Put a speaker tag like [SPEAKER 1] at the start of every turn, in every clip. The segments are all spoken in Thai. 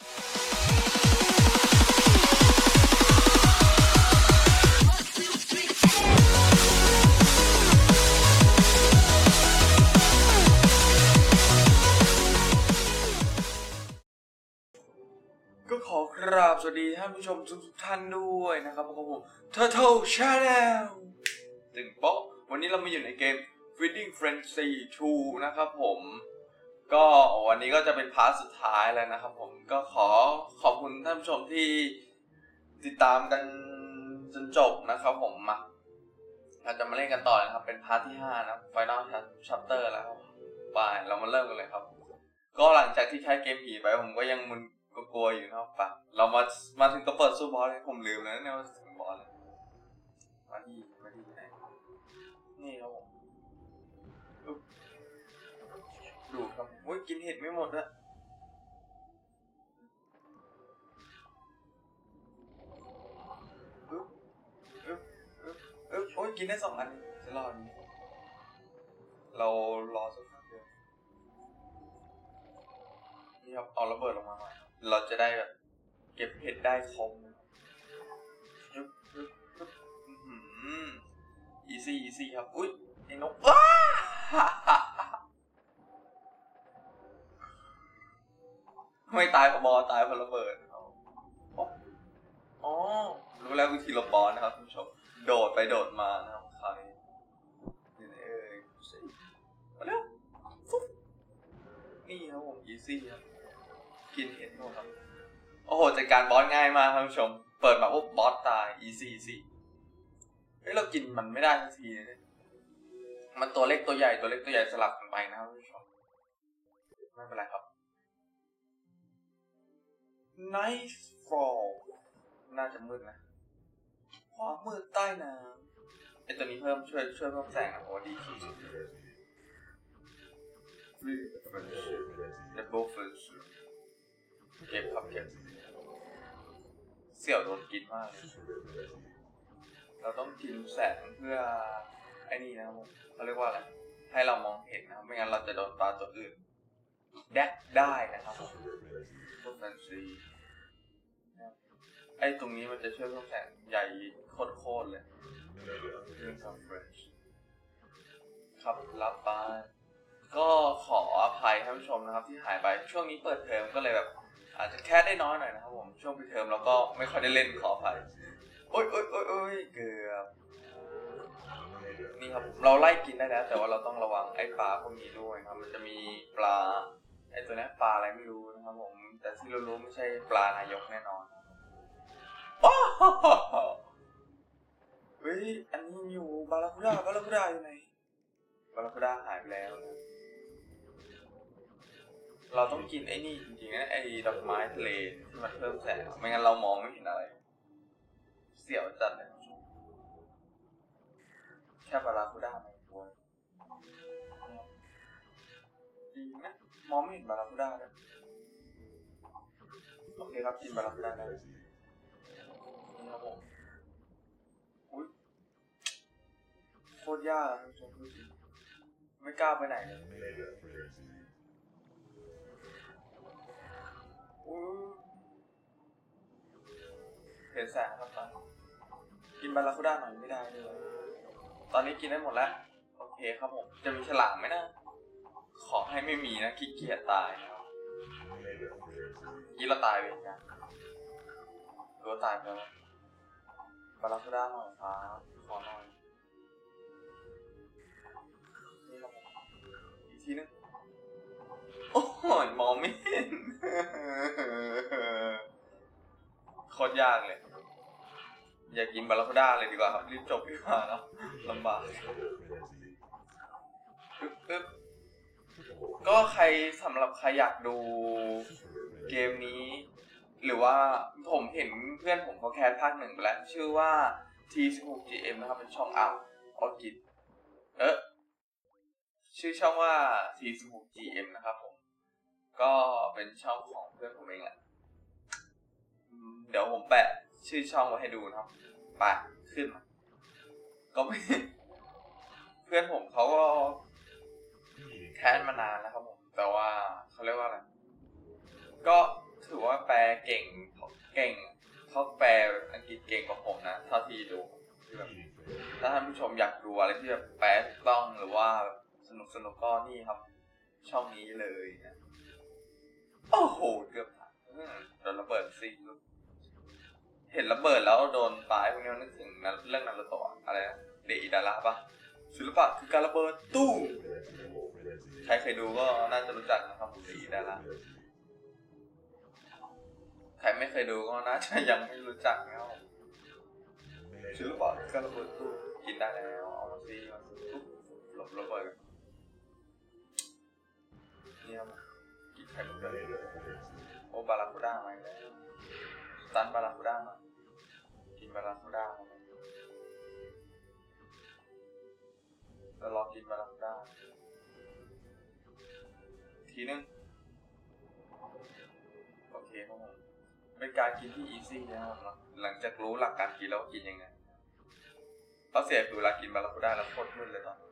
[SPEAKER 1] ก็ขอกราบสวัสดีท่านผู้ชมทุกๆท่านด้วยนะครับพบกับผม Turtle Channel ถึงโป๊ะวันนี้เรามาอยู่ในเกม Feeding Frenzy 2 นะครับผม ก็วันนี้ก็จะเป็น part สุดท้ายแล้วนะครับ ผมก็ขอขอบคุณท่านผู้ชมที่ติดตามกันจนจบนะครับ ผมมาเราจะมาเล่นกันต่อนะครับ เป็น part ที่5นะ Final Chapter แล้วครับไปเรามาเริ่มกันเลยครับ ก็หลังจากที่ใช้เกมผีไปผมก็ยังมึนกลัวอยู่นะครับปะเรามามาถึงก็เปิดสู้บอสเลยผมลืมแล้วเนี่ยว่าถึงบอสแล้วมาที่มาที่ไหนนี่ครับ ดูครับอุ้ยกินเห็ดไม่หมดอะอึ๊บอึ๊บอึ๊บอึ๊บโอ้ยกินได้สองอันจะรอดไหมเรารอสักพักเดียวนี่ครับเอาระเบิดลงมาหน่อยเราจะได้แบบเก็บเห็ดได้คมยึบยึบยึบอื้อหือ easy easy ครับ อุ้ยไอ้นกว้า ไม่ตายเพราะบอลตายเพราะระเบิดเอาอ๋อ รู้แล้ววิธีหลบบอลนะครับคุณผู้ชม โดดไปโดดมานะครับใครนี่ไหนเอ้ยมาเร็วฟุ๊บนี่ครับผม easy ครับ กินเห็ดโน่ครับ โอ้โหจัดการบอสง่ายมากครับคุณผู้ชม เปิดมาปุ๊บบอสตาย easy easy เฮ้ยเรากินมันไม่ได้ทันทีเลยมันตัวเล็กตัวใหญ่ตัวเล็กตัวใหญ่สลับกันไปนะครับคุณผู้ชม ไม่เป็นไรครับ Night Fall น่าจะมืดนะความมืดใต้น้ำไอตัวนี้เพิ่มช่วยช่วยเพิ่มแสงนะโอ้ดีที่สุด Double Fish เก็บครับเก็บเสี่ยวโดนกินมากเลยเราต้องกินแสงเพื่อไอ้นี่นะครับผมเขาเรียกว่าอะไร ให้เรามองเห็นนะครับไม่งั้นเราจะโดนปลาตัวอื่น แดกได้นะครับผมพวกแฟนซี ไอ้ตรงนี้มันจะช่วยเพิ่มแสงใหญ่โคตรๆเลยเรื่อง some French ครับรับไปก็ขออภัยท่านผู้ชมนะครับ ที่หายไปช่วงนี้เปิดเทอมก็เลยแบบ อาจจะแค่ได้น้อยหน่อยนะครับผมช่วงปิดเทอมแล้วก็ไม่ค่อยได้เล่นขออภัยโอ๊ยโอ๊ยโอ๊ยโอ๊ยเกือบนี่ครับผมเราไล่กินได้แล้วแต่ว่าเราต้องระวังไอ้ปลาพวกนี้ด้วยครับ มันจะมีปลาไอ้ตัวนี้ปลาอะไรไม่รู้นะครับผมแต่ที่เรารู้ไม่ใช่ปลานายกแน่นอนโอ้โห เฮ้ย อันนี้อยู่บาราคุด้าบาราคุด้าอยู่ไหน บาราคุด้าหายไปแล้วนะเราต้องกินไอ้นี่จริงๆนะไอ้ดอกไม้ทะเลที่มันเพิ่มแสงไม่งั้นเรามองไม่เห็นอะไร เสียวจัดเลยแค่บาราคูด้าไม่กลัวดีนะมองไม่เห็นบาราคูด้าเลยโอเคครับกินบาราคูด้าได้ นี่ครับผมอุ้ยโคตรยากอะท่านผู้ชมดูสิไม่กล้าไปไหนเลยอุ๊ยเห็นแสงครับตอนกินบาราคุด้าหน่อยไม่ได้เลย ตอนนี้กินได้หมดแล้ว โอเคครับผม จะมีฉลามไหมนะ ขอให้ไม่มีนะขี้เกียจตายนะครับยี่เราตายไปเองนะรู้ว่าตายไปแล้ว บาราคุด้าหน่อยครับขอหน่อยนี่ครับอีกทีนึงโอ้โหมองไม่เห็นโคตรยากเลย อยากกินบาราคด้าเลยดีกว่าครับรีบจบดีกว่าเนาะลำบากปึ๊บก็ใครสำหรับใครอยากดูเกมนี้ หรือว่าผมเห็นเพื่อนผมเขาแคสภาคหนึ่งไปแล้ว ชื่อว่า T16GM นะครับเป็นช่องอ่าวออกิดเออชื่อช่องว่า T16GM นะครับผม ก็เป็นช่องของเพื่อนผมเองแหละเดี๋ยวผมแปะชื่อช่องไว้ให้ดูนะครับไปขึ้น ก็ไม่เพื่อนผมเขาก็แคสมานานแล้วครับผม แต่ว่าเขาเรียกว่าอะไร ก็ ถือว่าแปลเก่งเก่งเขาแปลอังกฤษเก่งกว่าผมนะเท่าที่ดูถ้าท่านผู้ชมอยากดูอะไรที่แบบแปลถูกต้องหรือว่าสนุกสนุกก็นี่ครับ ช่องนี้เลยนะโอ้โหเกือบผ่านอืมโดนระเบิดซิเห็นระเบิดแล้วโดนตายพวกนี้นึกถึงเรื่องนารูโตะอะไรนะเดอิดาระปะศิลปะคือการระเบิดตู้ใครเคยดูก็น่าจะรู้จักนะครับเดอิดาระ รไม่เคยดูก็น่าจะยังไม่รู้จักเนาะชื่อบอกก็ระเบิดตู้กินได้แล้วเอามาซีมาปุ๊บหลบระเบิดเนี่ยมกินไข่หมดเลยโอ้บาราคูด้ามาแล้วตันบาราคูด้ามากินบาราคูด้ามาแล้วรอกินบาราคูด้าทีนึงโอเคครับผม เป็นการกินที่อีซี่นะครับหลังจากรู้หลักการกินแล้วว่ากินยังไงเขาเสียคือเวลากินบาราคูด้าแล้วโคตรมึนเลยตอนนี้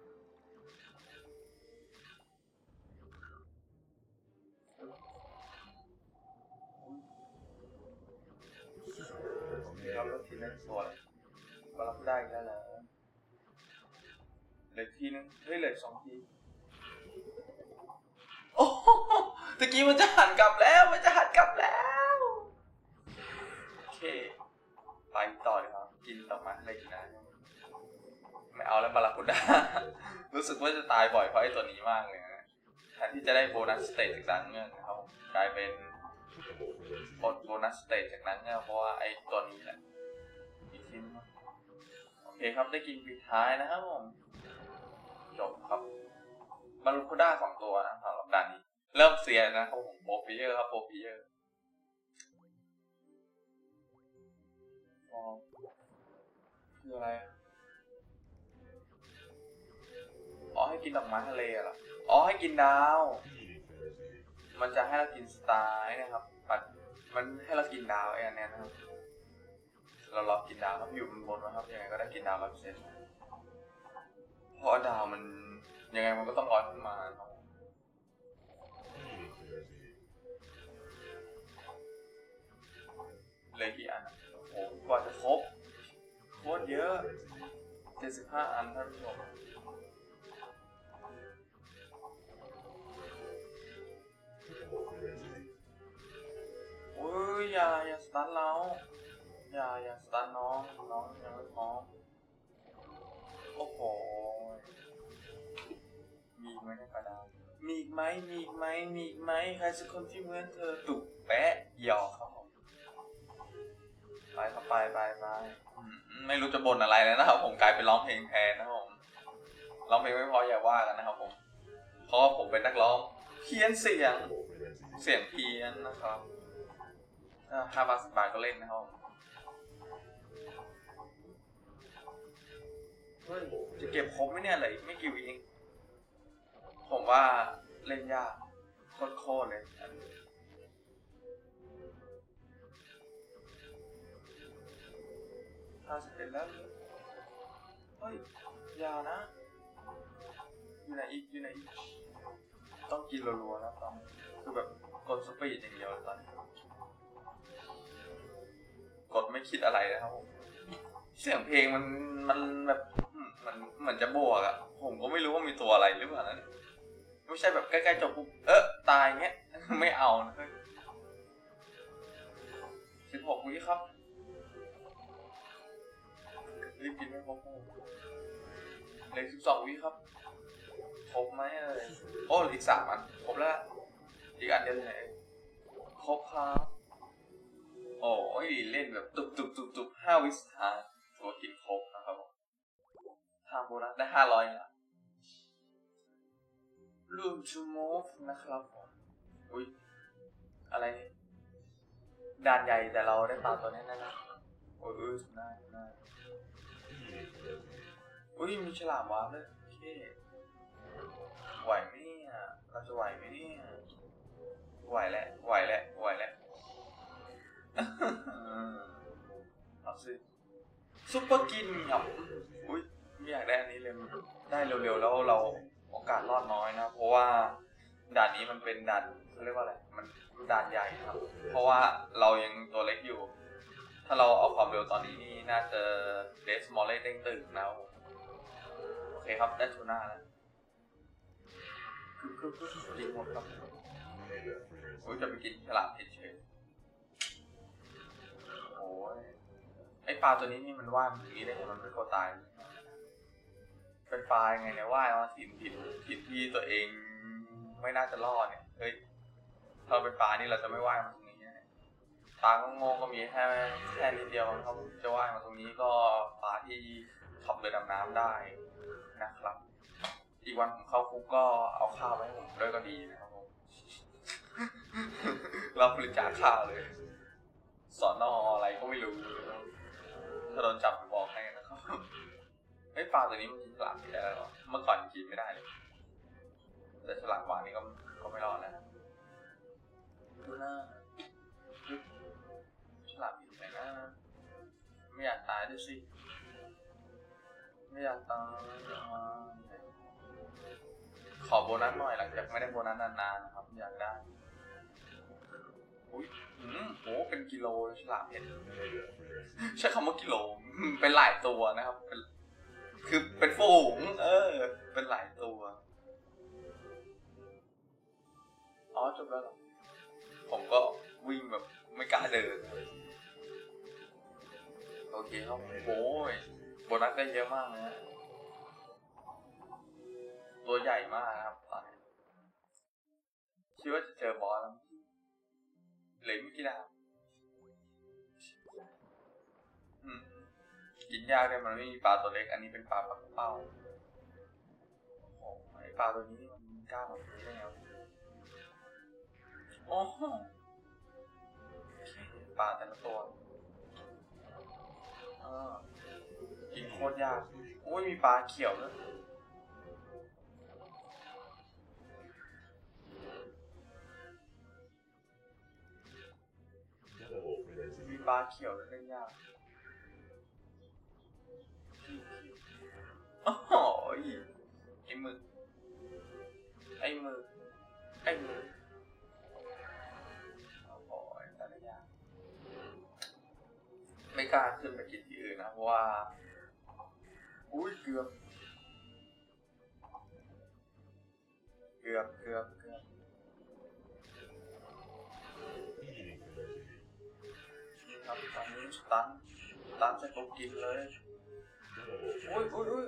[SPEAKER 1] นี่ครับแล้วทีนึงสวยบาราคูด้าอีกแล้วเหรอเหลือทีนึงเฮ้ยเหลืออกสองทีโอ้โหตะกี้มันจะหันกลับแล้ว มันจะหันกลับแล้วโอ เคไปต่อเลยครับ กินต่อมาอะไรกินนะไม่เอาแล้วบาราคูด้ารู้สึกว่าจะตายบ่อยเพราะไอ้ตัวนี้มากเลยนะแทนที่จะได้โบนัสสเตจจากนั้นเงื่อนนะครับกลายเป็นอดโบนัสสเตจจากนั้นเงื่อนเพราะว่าไอ้ตัวนี้แหละอีกทีนึงโอเคครับได้กินปีท้ายนะครับผมจบครับบาราคูด้าสองตัวนะสำหรับด่านนี้ เริ่มเสียนะครับผมโปรฟิเยอร์ครับโปรฟิเยอร์ คืออะไรอ๋อให้กินดอกไม้ทะเลเหรอ อ๋อให้กินดาว มันจะให้เรากินสไตล์นะครับ ปัด มันให้เรากินดาวไอ้อันนี้นะครับ เรารอกินดาวครับอยู่บนบนนะครับยังไงก็ได้กินดาวร้อยเปอร์เซ็นต์เพราะดาวมันยังไงมันก็ต้องร้อนขึ้นมาครับเลยกี่อันอะ กว่าจะครบโคตรเยอะเจ็ดสิบห้าอันท่านผู้ชมโอ้ยอย่าอย่าสตันเราอย่าอย่าสตันน้อง น้องยังไม่พร้อมโอ้โห มีไหมในกระดาษมีอีกไหมมีอีกไหมมีอีกไหมใครสักคนที่เหมือนเธอตุกแปะหยอกครับผม ไปครับไปไปไปไม่รู้จะบ่นอะไรแล้วนะครับ ผมกลายเป็นร้องเพลงแทนนะครับผมร้องเพลงไม่พออย่าว่ากันนะครับ ผม เพราะผมเป็นนักร้องเพี้ยนเสียง เสียงเพี้ยนนะครับถ้าห้าบาทสิบบาทก็เล่นนะครับผมจะเก็บครบไหมเนี่ยเหลยไม่กี่วิเองผมว่าเล่นยากโคตรเลยอันนี้ ห้าสิบเอ็ดแล้วเฮ้ยยานะ อยู่ไหนอีกอยู่ไหนอีก ต้องกินรัวๆนะต้องคือแบบกดสปีดอย่างเดียวตอนนี้กดไม่คิดอะไรนะครับผม เสียงเพลงมันมันแบบมันเหมือนจะบวกอะผมก็ไม่รู้ว่ามีตัวอะไรหรือเปล่านะไม่ใช่แบบใกล้ๆจบปุ๊บเออตายเงี้ย ไม่เอานะสิบหกวิครับ รีบกินไม่ครบเหลือสิบสองวิครับครบไหมเอ่ยโอ้เหลืออีกสามอันครบแล้ว อีกอันเดียวเลยครบครับ โอ้ยเล่นแบบตุบตุบตุบตุบห้าวิสุดท้ายตัวกินครบนะครับทางโบนัสได้ห้าร้อยละ room to move นะครับผมอุ้ยอะไรนี่ด่านใหญ่แต่เราได้ปลาตัวนี้แน่นะโอ้ยอุ้ยน่าน่า อุ้ยมีฉลาม warp ด้วยโอเคไหวไหมเนี่ยเราจะไหวไหมเนี่ยไหวแหละไหวแหละไหวแหละเอาสิซุปเปอร์กินครับอุ้ยไม่อยากได้อันนี้เลยมันได้เร็วๆแล้วเราโอกาสรอดน้อยนะ เพราะว่าด่านนี้มันเป็นด่านเขาเรียกว่าอะไรมันด่านใหญ่ครับ เพราะว่าเรายังตัวเล็กอยู่ ถ้าเราเอาความเร็วตอนนี้นี่น่าจะเดสมอลเล่เด้งตึงแล้ว เคครับได้ทูน่าแล้วคือคือคือกินหมดครับโอ้ยจะไปกินฉลามเฉยโอ้ยไอปลาตัวนี้นี่มันว่ายมันนี้ได้ไงมันไม่กลัวตาย เป็นปลายังไงเนี่ยว่ายมาถิ่นถิ่นถิ่นที่ตัวเองไม่น่าจะรอดเนี่ยเฮ้ยเราเป็นปลานี่เราจะไม่ว่ายมาตรงนี้เนี่ยปลาก็โง่ก็มีแค่แค่นิดเดียวครับจะว่ายมาตรงนี้ก็ปลาที่ขับเรือดำน้ำได้ นะครับ อีกวันผมเข้าคุกก็เอาข้าวมาให้ผมด้วยก็ดีนะครับผมรับบริจาคข้าวเลย สอนออะไรก็ไม่รู้ถ้าโดนจับบอกให้นะครับเฮ้ยปลาตัวนี้มันกินฉลามไม่ได้หรอเมื่อก่อนกินไม่ได้เลย แต่ฉลามวานนี่ก็ก็ไม่รอดแล้วนะดูหน้าฉลามอยู่ไหนนะไม่อยากตายด้วยสิ ไม่อยากตายอ่าขอโบนัสหน่อยหลังจากไม่ได้โบนัสนานๆนะครับ อยากได้อุ้ยอืมโหเป็นกิโลฉลามเห็นใช้คำว่ากิโลเป็นหลายตัวนะครับเป็นคือเป็นฝูง เออ เป็นหลายตัว อ๋อจบแล้วหรอผมก็วิ่งแบบไม่กล้าเดิน โอเคครับโอ้ยโบนัสได้เยอะมากเลยนะตัวใหญ่มากครับคิดว่าจะเจอบอสแล้วเหลือไม่กี่ดาวอืมกินยากเลยมันไม่มีปลาตัวเล็ก อันนี้เป็นปลาปักเป้าโอ้โหไอปลาตัวนี้มันกล้ามาตรงนี้ได้ไงวะโอ้โหปลาแต่ละตัว กินโคตรยากโอ้ยมีปลาเขียวด้วยมีปลาเขียวด้วยเล่นยากโอ้โหไอ้มือไอ้มือไอ้มือโอ้โหแต่ละอย่างไม่กล้าขึ้นไปกิน อื่นะเพราะว่า อุ้ยเกือบ เกือบเกือบเกือบนี่ครับตอนนี้สตันสตันจะเขากินเลยอุ้ยอุ้ยอุ้ย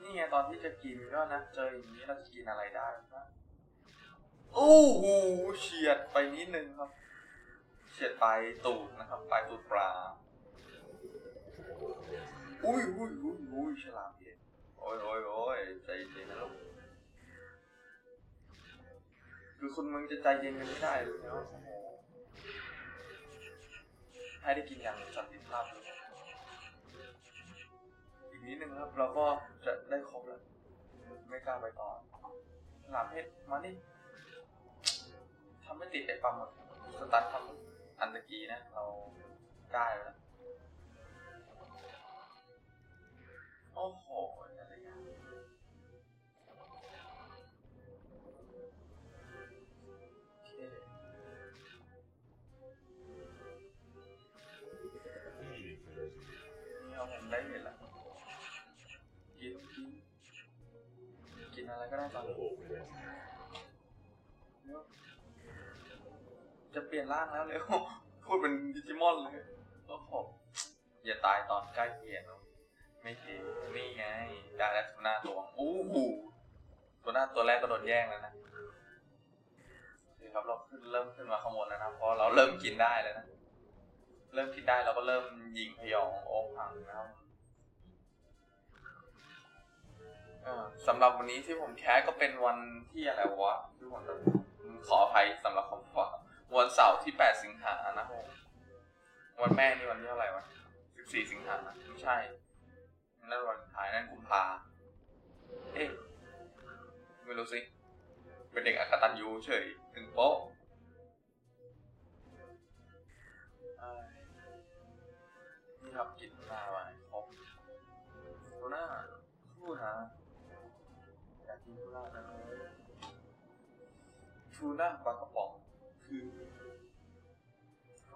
[SPEAKER 1] นี่ไงตอนที่จะกินก็นะ เจออย่างนี้เราจะกินอะไรได้บ้างโอ้โหเฉียดไปนิดนึงครับ เฉียดไปตูดนะครับ ไปตูดปลา อุ้ยอุ้ยอุ้ยอุ้ยฉลามเห็นโอ้ยโอ้ยโอ้ยใจเย็นนะลูกคือคุณมึงจะใจเย็นกันไม่ได้เลยเนาะโอ้โหให้ได้กินอย่างสันติภาพเลยอีกนิดนึงครับ เราก็จะได้ครบแล้ว ไม่กล้าไปต่อฉลามเพชรมานี่ทำไม่ติดไอ้ปลาหมดสตาร์ททำอันตะกี้นะ เราได้แล้ว โอ้โหอะไรอย่างโอเคนี่เอาผมได้เห็นละกินกินกินอะไรก็ได้ตอนนี้จะเปลี่ยนร่างแล้วเร็วพูดเป็นดิจิมอนเลยโอ้โหอย่าตายตอนใกล้เปลี่ยนเนะ ไม่จริงนี่ไงด้แล้วตัวหน้าตัวโอ้โหตัวหน้าตัวแรกก็โดนแย่งแล้วนะนี่ครับเราขึ้นเริ่มขึ้นมาข้างบนแล้วนะเพราะเราเริ่มกินได้แล้วนะเริ่มกินได้เราก็เริ่มยิงพยองโอ๊กพังนะครับสำหรับวันนี้ที่ผมแคสก็เป็นวันที่อะไรวะที่ผมขออภัยสำหรับคำว่าวันเสาร์ที่ 8 สิงหานะครับผมวันแม่นี่วันที่เท่าไหร่วะ14 สิงหาไม่ใช่ นั่นวันท้ายนั่นกุมภาเอ๊ะไม่รู้สิ เป็นเด็กอักตันยูเฉย ถึงโป๊ะนี่ครับกินมาให้ครบทูน่าทูน่าอยากกินทูน่าจังเลยทูน่าปลากระป๋องคคื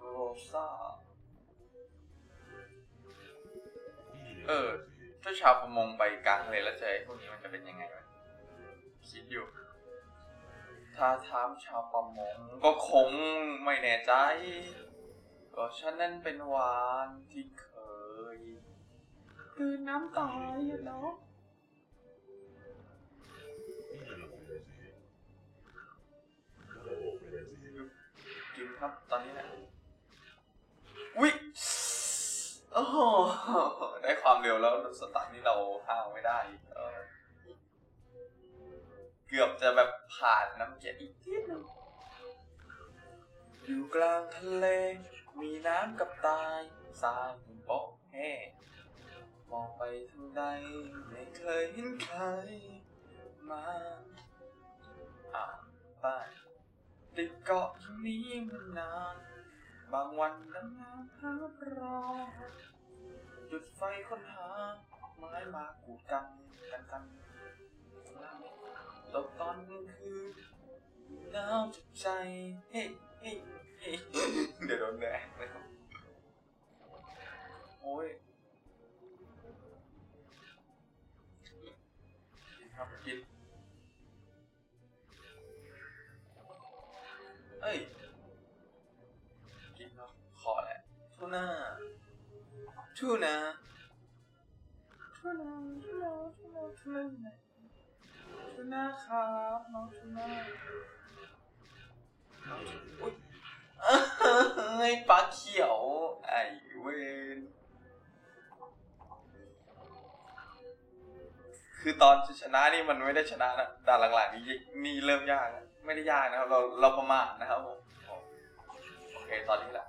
[SPEAKER 1] อโรซาเออ ถ้าชาวประมงไปกลางทะเลแล้วเจอไอ้พวกนี้มันจะเป็นยังไงวะคิดอยู่ ถ้าถามชาวประมงก็คงไม่แน่ใจก็ฉันนั้นเป็นวานที่เคยคือน้ำตายอะเนาะกินครับตอนนี้แหละ โอ้โหได้ความเร็วแล้วสตาร์ทนี่เราห้าวไม่ได้เออเกือบจะแบบผ่านน้ำเจ็ดอีกนิดนึงอยู่กลางทะเล มีน้ำกับตายสร้างหินโป๊ะแห่มองไปทางใดไม่เคยเห็นใครมาอ่าไปติดเกาะที่นี้มานาน บางวันดำน้ำหาปลาจุดไฟค้นหาไม้มากูดกันกันกันตกตอนกลางคืนหนาวจับใจเฮ้เฮ้เฮ้เดี๋ยวโดนแดดนะครับโอ้ยครับกิน แหละทูน่าทูน่าทูน่าทูน่าทูน่าทูน่าทูน่าครับน้องทูน่าอุ้ยเอ้ยปลาเขียว ไอ้เวนคือตอนชนะนี่มันไม่ได้ชนะนะแต่หลังๆนี่นี่เริ่มยากนะไม่ได้ยากนะครับ เราเราประมาทนะครับผมโอเคตอนนี้แหละ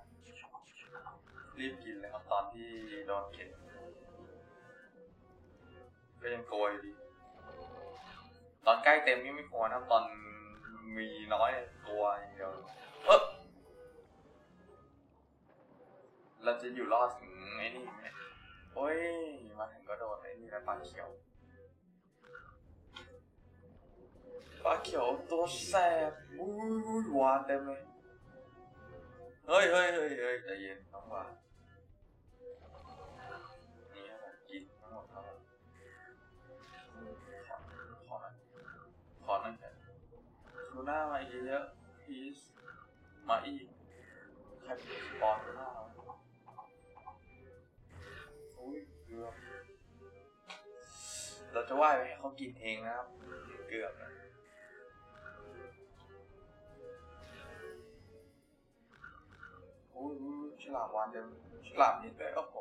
[SPEAKER 1] รีบกินเลยครับตอนที่โดนเข็นก็ยังโกยดี ตอนใกล้เต็มนี่ไม่ควรนะตอนมีน้อยตัวอย่างเดียวเออเราจะอยู่รอดถึงไอ้นี่ไหมโอ้ย มาถึงก็โดนไอ้นี่แล้วปลาเขียวปลาเขียวตัวแสบอุ้ยหวานเต็มเลย เฮ้ยเฮ้ยเฮ้ยเฮ้ยใจเย็นน้องหวาน ขอหน่อยเถอะทูน่ามาอีกเยอะพีสมาอีกใครเป็นสปอนทูน่าอุ้ยเกือบเราจะว่ายไปให้เขากินเองนะครับ เกือบนะโอ้ยฉลามวานเดิมฉลามนี่เลยโอ้โห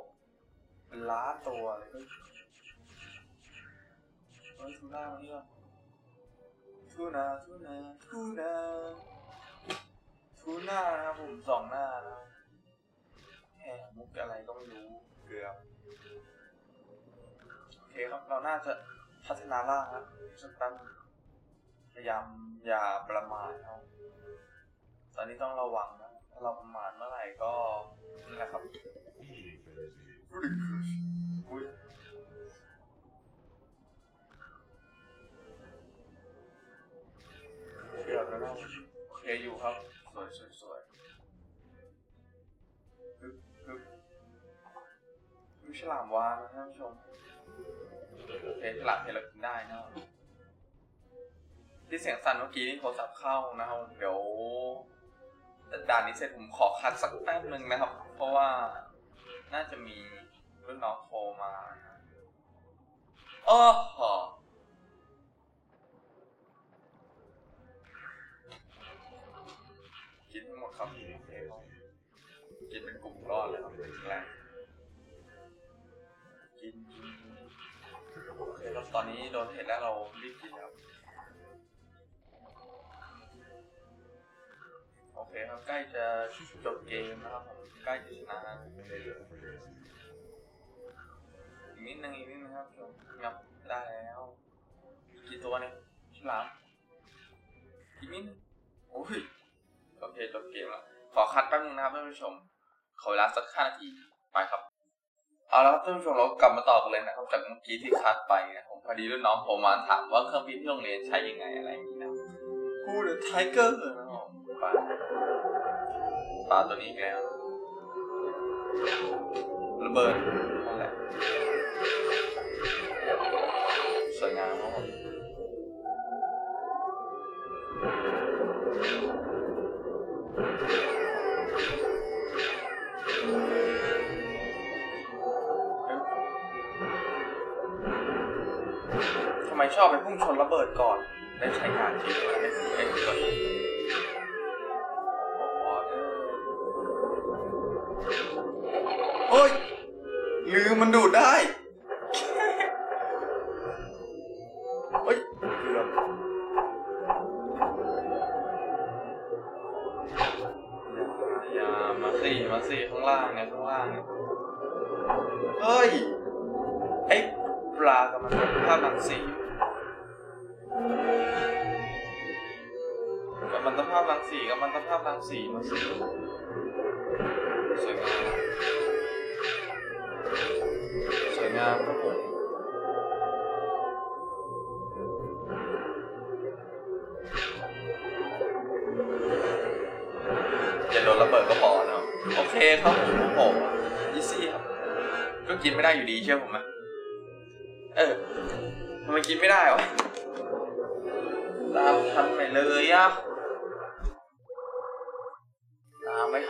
[SPEAKER 1] เป็นล้านตัวเลยเฮ้ยเฮ้ยทูน่ามานี่ก่อน ทูน่าทูน่าทูน่าทูน่านะครับผมสองหน้านะแหมมุกอะไรก็ไม่รู้เกือบโอเคครับเราน่าจะพัฒนาร่างนะสักแป๊บพยายามอย่าประมาทครับตอนนี้ต้องระวังนะถ้าเราประมาทเมื่อไหร่ ฉลามวานนะท่านผู้ชมโอเคฉลามเห็นเรากินได้นะที่เสียงสั่นเมื่อกี้นี่โทรศัพท์เข้านะครับเดี๋ยวด่านนี้เสร็จผมขอคัดสักแป๊บหนึ่งนะครับ เพราะว่าน่าจะมีรุ่นน้องโทรมานะโอ้โหกินหมดครับกินเป็นกลุ่มก้อนเลยครับแรง ตอนนี้โดนเห็นแล้วเรารีบกินครับ โอเคครับใกล้จะจบเกมนะครับผมใกล้จะชนะอีกนิดนึงอีกนิดนึงครับชมงับได้แล้วอีกกี่ตัวเนี่ยฉลามอีกนิดนึงโอ้ยโอเคจบเกมแล้วขอคัดแป๊บนึงนะครับท่านผู้ชมขอเวลาสักห้านาทีไปครับ เอาละครับท่านผู้ชมเรากลับมาต่อกันเลยนะครับจากเมื่อกี้ที่คัดไปนะผมพอดีรุ่นน้องผมมาถามว่าเครื่องบินที่โรงเรียนใช้ยังไงอะไรอย่างนี้นะ Who the Tiger นะครับผมปลาปลาตัวนี้อีกแล้วระเบิดนั่นแหละสวยงามครับผมทำ ชอบไปพุ่งชนระเบิดก่อนได้ใช้งานจริงไอ้ไอ้ตัวนี้โอ้ยลืมมันดูดได้เฮ้ยเกือบอย่ามาสิมาสิข้างล่างเนี่ยข้างล่างเนี่ยเฮ้ย ไอ้ปลากับมันภาพหนังสี่ สีกับมันตภาพรังสีมาสิสวยงามสวยงามครับผมอย่าโดนระเบิดก็พอเนาะโอเคครับผมโอ้โหยี่ซี่ครับ ก็กินไม่ได้อยู่ดีเชื่อผมไหมเออทำไมกินไม่ได้วะตามทันไปเลยอะ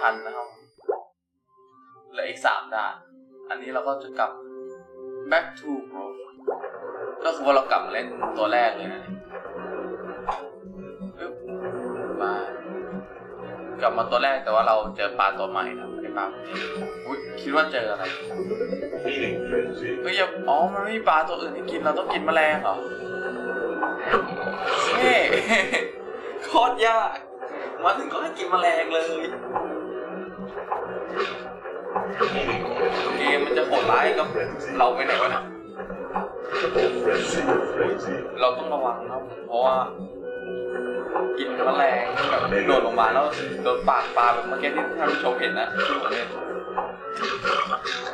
[SPEAKER 1] พันนะครับเหลืออีกสามด่าน อันนี้เราก็จะกลับ back to growth ก็คือว่าเรากลับเล่นตัวแรกเลยนะมากลับมาตัวแรกแต่ว่าเราเจอปลาตัวใหม่นะไอ้ปลาอุ้ยคิดว่าเจออะไรเฮ้ยอย่าอ๋อมันไม่มีปลาตัวอื่นให้กินเราต้องกินแมลงเหรอเฮ้โคตรยากมาถึงก็ให้กินแมลงเลย เกมมันจะโหดร้ายกับเราไปไหนวะเนะ
[SPEAKER 2] Frenzy. Frenzy.
[SPEAKER 1] เราต้องระวังนะเพราะว่า กินแมลงแบบโดดลงมาแล้วโดนปากปลาแบบเมื่อกี้ที่ท่านผู้ชมเห็นนะที่ผมเล่น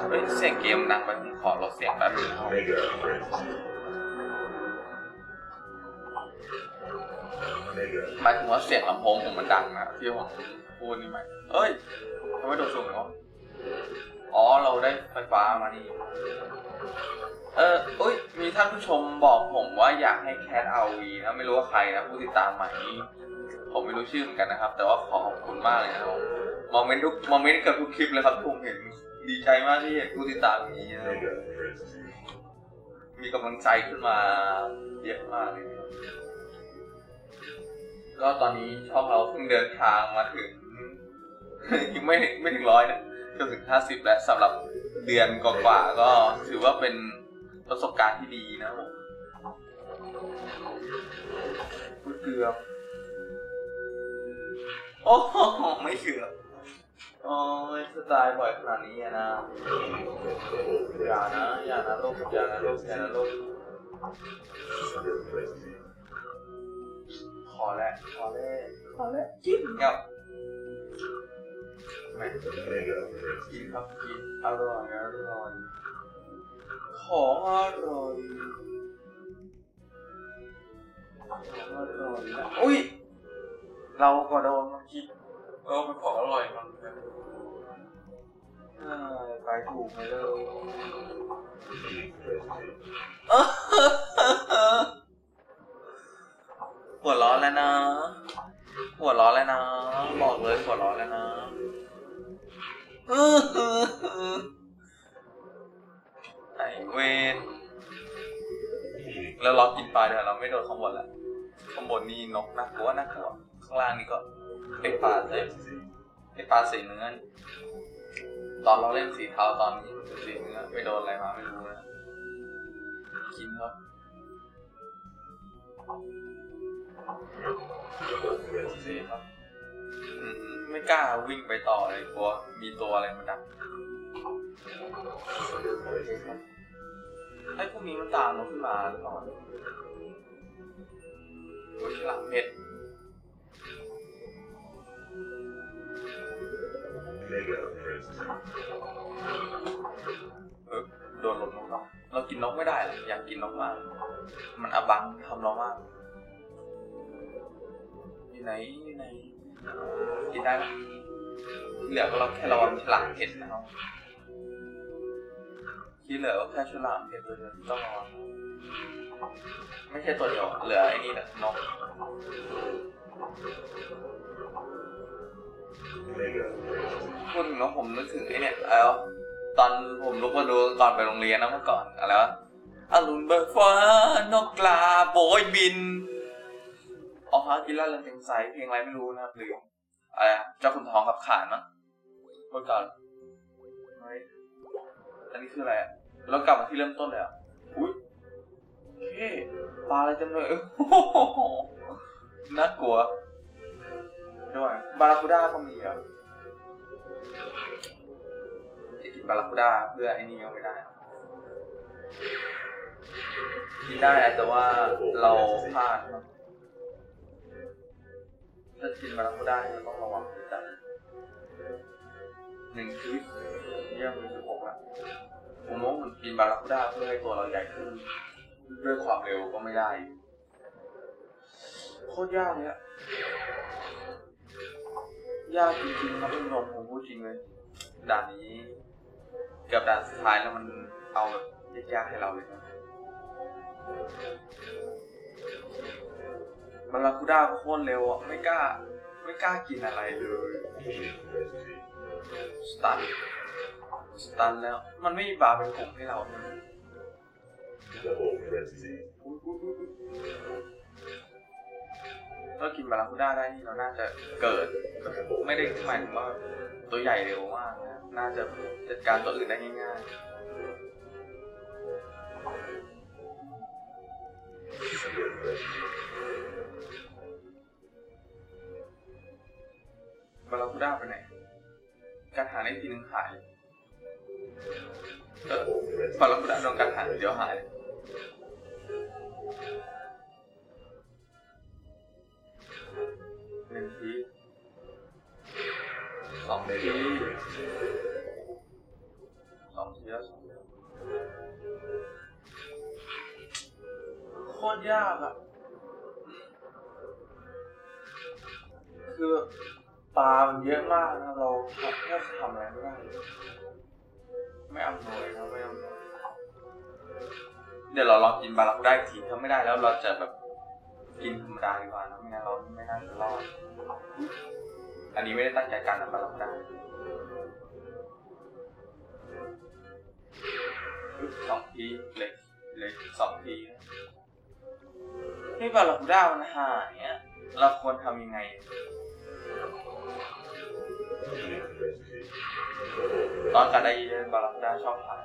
[SPEAKER 1] เฮ้ยเสียงเกมดังไปผมขอลดเสียงแป๊บนึงครับหมายถึงว่าเสียงลำโพงผมมันดังนะที่ผมพูดนี่ไหมเอ้ย ทำไมโดดสูงเลยวะอ๋อ เราได้ไฟฟ้ามานี่เอออุ้ย มีท่านผู้ชมบอกผมว่าอยากให้แคทเอาวีนะไม่รู้ว่าใครนะผู้ติดตามใหม่นี้ ผมไม่รู้ชื่อเหมือนกันนะครับ แต่ว่าขอขอบคุณมากเลยนะครับมองเมนต์ทุกมองเมนต์เกือบทุกคลิปเลยครับผมเห็นดีใจมากที่เห็นผู้ติดตามนี้นะมีกำลังใจขึ้นมาเยอะมากเลยครับก็ตอนนี้ช่องเราเพิ่งเดินทางมาถึง ยังไม่ไม่ถึงร้อยนะก็ถึงห้าสิบแล้วสำหรับเดือนกว่าๆก็ถือว่าเป็นประสบการณ์ที่ดีนะครับผมพูดเกือบโอ้โหไม่เกือบโอ้ยสไตล์บ่อยขนาดนี้อะนะอย่านะอย่านะลูกอย่านะลูกอย่านะลูก
[SPEAKER 2] Super frenzy.
[SPEAKER 1] ขอแล้วขอแล้วขอแล้วกินครับแห ม่
[SPEAKER 2] Mega frenzy.
[SPEAKER 1] กินครับกินอร่อยอร่อย ของอร่อยของอร่อยนะอุ้ย เราก็โดนมันกินเออเป็นของอร่อยมันนะเออไปถูกไปเลย
[SPEAKER 2] Feeding frenzy.
[SPEAKER 1] หัวเร้อนแล้วนะหัวเร้อนแล้วนะ บอกเลยหัวเร้อนแล้วนะ ไอเวนแล้วเรากินปลาเดี๋ยวเราไม่โดนข้างบนละข้างบนนี่นกน่ากลัวน่ากลัวข้างล่างนี่ก็ไอปลาเอ้ย
[SPEAKER 2] frenzy.
[SPEAKER 1] ไอปลาสีเนื้อตอนเราเล่นสีเทาตอนนี้มันเป็นสีเนื้อไม่โดนอะไรมาไม่รู้นะกินครับสีครับ ไม่กล้าวิ่งไปต่อเลยกลัวมีตัวอะไรมาดักไอ้พวกนี้มันตามเราขึ้นมาหรือเปล่าโอ้ยฉลามเผ็ดเออโดนหลบนกเนาะเรากินนกไม่ได้เลยอยากกินนกมาก มันอบังทำเรามากอยู่ไหนอยู่ไหน กินได้เหลือก็เราแค่ระวังฉลามเห็ดนะครับที่เหลือก็แค่ฉลามเห็ดตัวเดียวที่ต้องระวังไม่ใช่ตัวเดียวเหลือไอ้นี่แหละนกพูดถึงนกผมนึกถึงไอ้เนี่ยอะไรวตอนผมลุกมาดูก่อนไปโรงเรียนนะเมื่อก่อนอะไรวะอรุณเบิกฟ้านกกลาโบยบิน อ๋อฮะกินแล้วเรื่องเพลงใสเพลงอะไรไม่รู้นะครับลืมอะไรอะเจ้าขุนทองขับขานมั้งเมื่อก่อนเฮ้ยอันนี้คืออะไรอะแล้วกลับมาที่เริ่มต้นเลยอะอุ้ยเฮ้ปลาอะไรเต็มเลยโอ้โหน่ากลัวด้วยบาราคูด้าก็มีอะจะกินบาราคูด้าเพื่อไอ้นี่ก็ไม่ได้อะกินได้แต่ว่าเราพลาดมั้ง ถ้ากินบาราคูด้าเนี่ยเราต้องระวังจัดหนึ่งชีวิตเยี่ยมีสิบหกละผมว่ามันกินบาราคูด้าเพื่อให้ตัวเราใหญ่ขึ้นด้วยความเร็วก็ไม่ได้ โคตรยากเลยอะยากจริงๆครับคุณผู้ชมผมพูดจริงเลยด่านนี้เกือบด่านสุดท้ายแล้วมันเอาแบบยากๆให้เราเลยนะ บาราคูด้าโคตรเร็วอะไม่กล้า ไม่กล้ากินอะไรเลยสตันสตันแล้ว มันไม่มีบาร์เป็นกลุ่มให้เราถ้ากินบาราคูด้าได้นี่เราน่าจะเกิด ไม่ได้หมายถึงว่าตัวใหญ่เร็วมากนะน่าจะจัดการตัวอื่นได้ง่ายๆ บาราคูด้าไปไหน การหาได้ทีนึงหายเออบาราคูด้าโดนการหาเดี๋ยวหายหนึ่งทีสองทีสองทีแล้วสองทีโคตรยากอะคือ ปลามันเยอะมากนะเราแทบจะทำอะไรไม่ได้ไม่อำนวยนะไม่อำนวยเดี๋ยวเราลองกินบาราคูด้ทีถ้าไม่ได้แล้วเราจะแบบกินธรรมดาดีกว่านะไม่งั้นเราไม่น่าจะรอดอันนี้ไม่ได้ตั้งใจการนะบาราคูด้สองทีเล็กเล็กสองทีที่บาราคูด้ามันหายเนี่ยเราควรทำยังไง ตอนกันได้บาราคูด้าชอบผ่าน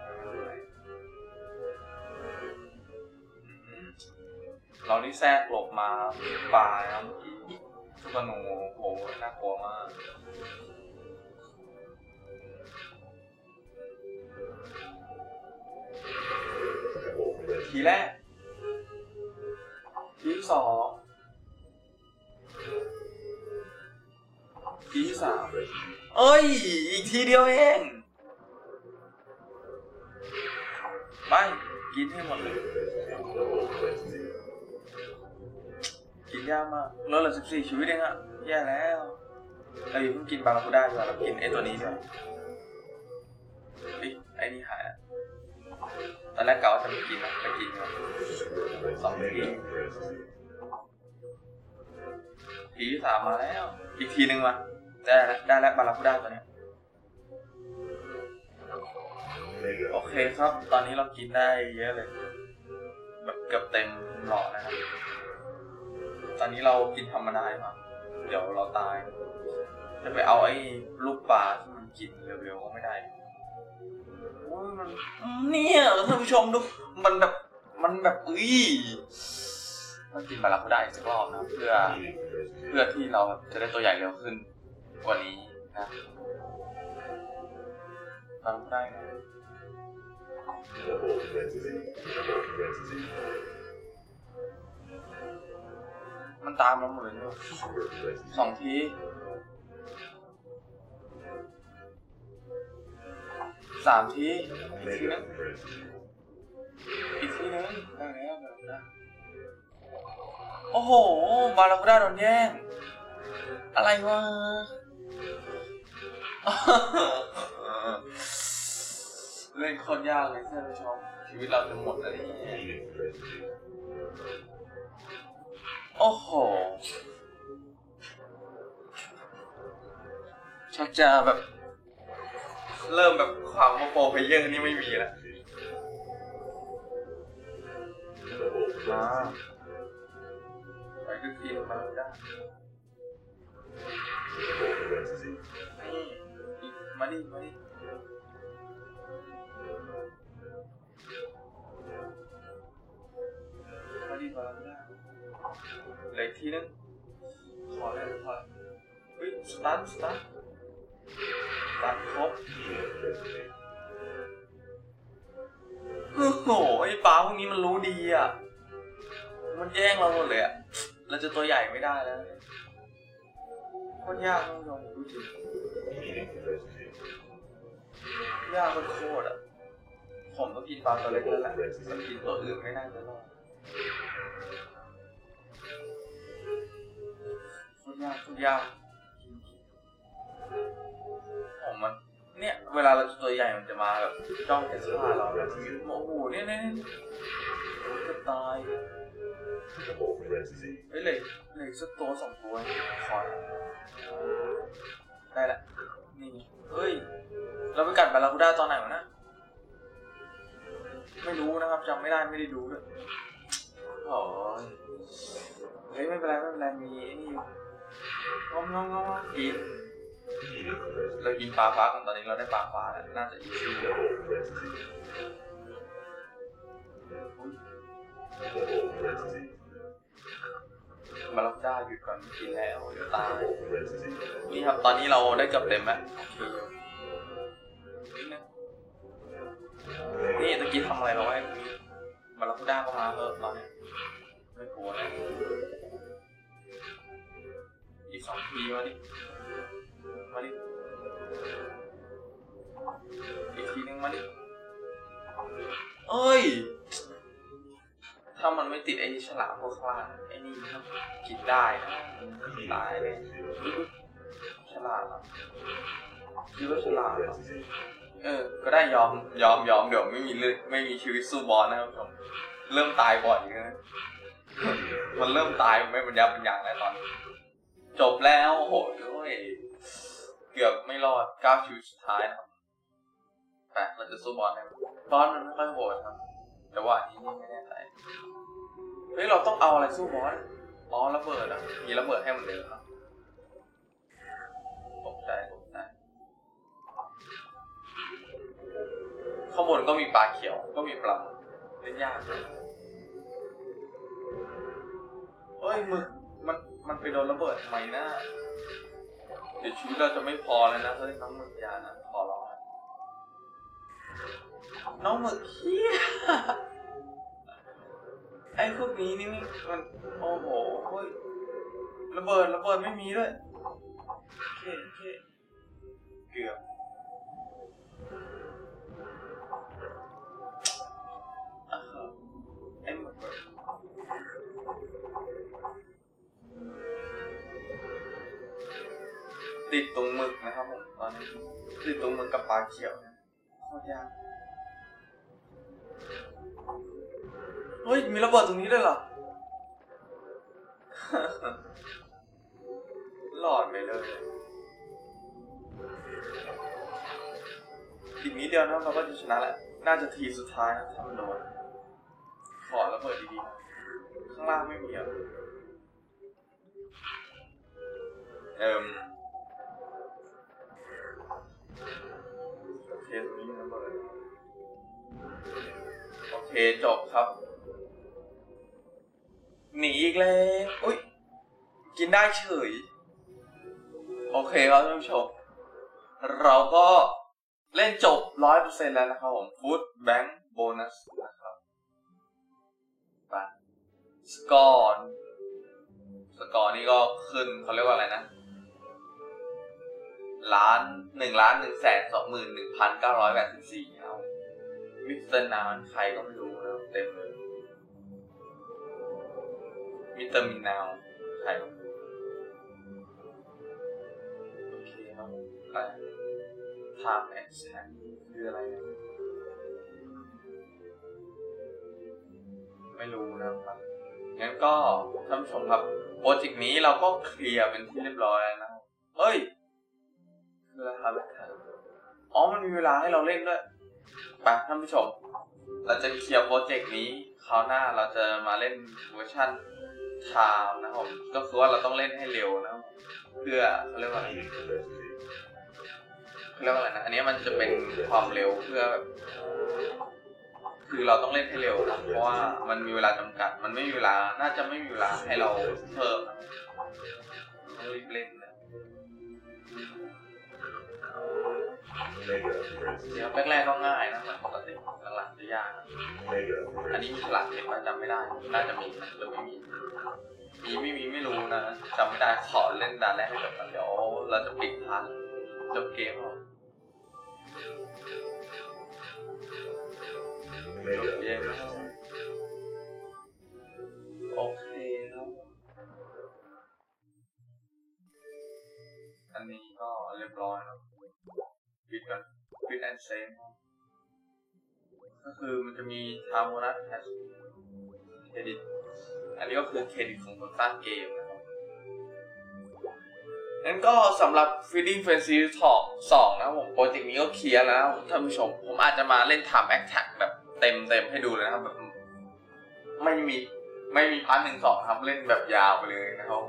[SPEAKER 1] เรานี่แทรกหลบมาป่านะเมื่อกี้ทุกหนูโหน่ากลัวมากทีแรก ทีที่สองทีที่สาม เอ้ย อีกทีเดียวเองไปกินให้หมดเลย กินยากมากลดเหลือสิบสี่ชีวิตเองอะแย่แล้วเราอยู่เพิ่งกินบาราคูด้าดีกว่าเรากินไอ้ตัวนี้ดีกว่าเอ้ไอ้นี่หายแล้วตอนแรกกะว่าจะไม่กินนะไปกินมา
[SPEAKER 2] Super frenzy. Mega frenzy.
[SPEAKER 1] ทีที่สามมาแล้ว อีกทีหนึ่งมา ได้แล้วได้แล้วบาราคูด้าตัวเนี้ยโอเคครับ ตอนนี้เรากินได้เยอะเลย แบบเกือบเต็มหลอดนะครับ ตอนนี้เรากินธรรมดาดีกว่าเดี๋ยวเราตาย จะไปเอาไอ้ลูกปลาที่มันกินเร็วๆก็ไม่ได้เนี่ยท่านผู้ชมดู มันแบบ มันแบบอุ้ยต้องกินบาราคูด้าอีกสักรอบนะ เพื่อ เพื่อที่เราจะได้ตัวใหญ่เร็วขึ้น ว่านี้นะบาราคูด้นะมันตามเราหมดเลยเนี่ย
[SPEAKER 2] Super frenzy.
[SPEAKER 1] สองทีสามทีอีกทีนึงอีกทีนึงได้แล้วแบาราคูด้โอ้โหบาราคูด้าโดนแย่งอะไรวะ เล่นคนยากเลยท่านผู้ชมชีวิตเราจะหมดอะไรอย่างเงี้ยโอ้โหชักจะแบบ เริ่มแบบความว่าโปรเพเยอร์นี่ไม่มีแล้วอ่าไปก็ทีมมาได้ มาดิมาดิมาดิมาได้เหลืออีกทีนึงขอได้เลยพอเฮ้ยสตาร์ทสตาร์ทสตาร์ทครบโอ้โหไอ้ปลาพวกนี้มันรู้ดีอะ มันแย่งเราหมดเลยอะ เราจะตัวใหญ่ไม่ได้แล้วคตรยากท่านผู้ชมดูดิ
[SPEAKER 2] Eating residue.
[SPEAKER 1] ยาโคตรอะ ผมต้องกินปลาตัวเล็กนั่นแหละมันกินตัวอื่นไม่น่าจะรอดคตรยากคตรยากผมมัน เนี่ย เวลาเราจะตัวใหญ่มันจะมาแบบจ้องจะฆ่าเราแบบโอ้โหเนี่ยเนี่ยเนี่ยจะตายเฮ้ยเหลยเหลยสักตัวสองตัวขอได้ละนี่เฮ้ย เราไปกัดบาราคูด้าตอนไหนวะนะ ไม่รู้นะครับจำไม่ได้ไม่ได้ดูด้วยโอ้ยเฮ้ยไม่เป็นไรไม่เป็นไรมีไอ้นี่อยู่งอมงอมงอมกินเรากินปลาฟ้ากันตอนนี้เราได้ปลาฟ้าแล้วน่าจะอีซี่
[SPEAKER 2] Double residue. Double residue.
[SPEAKER 1] บาราคูด้าหยุดก่อนไม่กินแล้วเดี๋ยวตายนี่ครับตอนนี้เราได้เกือบเต็มแล้ว นี่ตะกี้ทำอะไรเราไว้เมื่อกี้บาราคูด้าก็มาเออตอนเนี้ยไม่กลัวแล้วอีกสองทีมาดิมาดิอีกทีนึงมาดิเอ้ย ถ้ามันไม่ติดไอ้ฉลามพวกข้างล่าไอ้นี่มันกินได้นะตายเลยฉลาดเห คิดว่าฉลาดเอ
[SPEAKER 2] residue.
[SPEAKER 1] เออ ก็ได้ยอมยอมยอมเดี๋ยวไม่มีเลือดไม่มีชีวิตสู้บอลนะครับผมเริ่มตายบ่อยนะมันเริ่มตายไม่บรรยับบรรยังแล้วตอน จบแล้วโอ้โหโอ้ยเกือบไม่รอดเก้าชีวิตสุดท้ายนะครับแต่เราจะสู้บอลได้ไหมบอลมันไม่ค่อยโหดครับ แต่ว่าอันนี้ไม่แน่ใจเฮ้ยเราต้องเอาอะไรสู้บอลอ๋อระเบิดอะมีระเบิดให้มันเดิมครับตกใจ ข้างบนก็มีปลาเขียว ก็มีปลาเล่นยากเฮ้ยหมึกมันมันไปโดนระเบิดทำไมนะเดี๋ยวชีวิตเราจะไม่พอแล้วนะเฮ้ยน้องมึกยานะขอร้องนะน้องหมึกเฮียไอ้พวกนี้นี่มันมันโอ้โหเฮ้ยระเบิดระเบิดไม่มีด้วยโอเคโอเคเกือบ ติดตรงหมึกนะครับผมตอนนี้ติดตรงหมึกกับปลาเขียวนะโคตรยากเฮ้ยมีระเบิดตรงนี้ด้วยเหรอ หลอดไปเลยอีกนิดเดียวนะเราก็จะชนะแล้วน่าจะทีสุดท้ายนะถ้ามันโดนขอระเบิดดีๆนะข้างล่างไม่มีอะเอิ่ม จบครับ หนีอีกแล้วอุ้ยกินได้เฉย โอเคครับท่านผู้ชม เราก็เล่นจบร้อยเปอร์เซ็นแล้วนะครับผมฟูดแบงค์โบนัสนะครับไปscore score นี่ก็ขึ้นเขาเรียกว่าอะไรนะล้านหนึ่งล้านหนึ่งแสนสองหมื่นหนึ่งพันเก้าร้อยแปดสิบสี่ครับมิสเตอร์นานใครก็ไม่รู้ ต็มเลยมิตอร์มินนาวใครก็ไม่รู้อะไร Time Attack คืออะไรนะไม่รู้นะครับงั้นก็ท่านผู้ชมครับโปรเจกต์นี้เราก็เคลียร์เป็นที่เรียบร้อยแล้วนะเฮ้ย คืออะไรครับอ๋อมันมีเวลาให้เราเล่นด้วยไปท่านผู้ชม เราจะเคลียร์โปรเจกต์นี้คราวหน้าเราจะมาเล่นเวอร์ชัน time นะครับผมก็คือว่าเราต้องเล่นให้เร็วนะครับเพื่อเขาเรียกว่าอะไรเขาเรียกว่าอะไรนะอันนี้มันจะเป็นความเร็วเพื่อแบบคือเราต้องเล่นให้เร็วนะเพราะว่ามันมีเวลาจำกัด มันไม่มีเวลา น่าจะไม่มีเวลาให้เราเพิ่มต้องรีบเล่นนะ เดี๋ยวแรกๆก็ง่ายนะเหมือนปกติหลังๆจะยากอันนี้
[SPEAKER 2] frenzy.
[SPEAKER 1] มีพลังเห็นว่าจำไม่ได้ น่าจะมีหรือไม่มี มีไม่มีไม่รู้นะจำไม่ได้ขอเล่นด่านแรกให้จบก่อนเดี๋ยวเราจะปิดพาร์ทจบเกมก่อน
[SPEAKER 2] Mega
[SPEAKER 1] เกมนะครับ
[SPEAKER 2] frenzy.
[SPEAKER 1] โอเคครับอันนี้ก็เรียบร้อยแล้ว ปิดกันปิดแอนเซนก็คือมันจะมีทามโมนัสแคชเครดิต อันนี้ก็คือเครดิตของคนสร้างเกมนะครับงั้นก็สำหรับ Feeding Frenzy Talk 2 นะผมโปรเจกต์นี้ก็เคลียร์แล้วท่านผู้ชม ผมอาจจะมาเล่น Time Attack แบบเต็มเต็มๆให้ดูเลยนะครับแบบไม่มีไม่มี part หนึ่งสองครับเล่นแบบยาวไปเลยนะครับ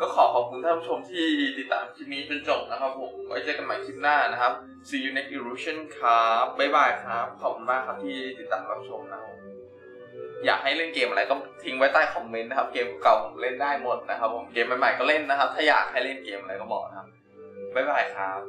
[SPEAKER 1] ก็ขอขอบคุณท่านผู้ชมที่ติดตามคลิปนี้จนจบนะครับผม ไว้เจอกันใหม่คลิปหน้านะครับ See you next illusion ครับ บ๊ายบายครับ ขอบคุณมากครับที่ติดตามรับชมนะครับ อยากให้เล่นเกมอะไรก็ทิ้งไว้ใต้คอมเมนต์นะครับ เกมเก่าผมเล่นได้หมดนะครับผม เกมใหม่ๆก็เล่นนะครับ ถ้าอยากให้เล่นเกมอะไรก็บอกนะครับ บ๊ายบายครับ